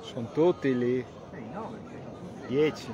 Sono tutti lì. 10.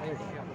还有什么？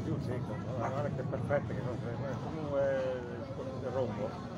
Laggiù sì, guarda che perfette che sono, comunque il rombo.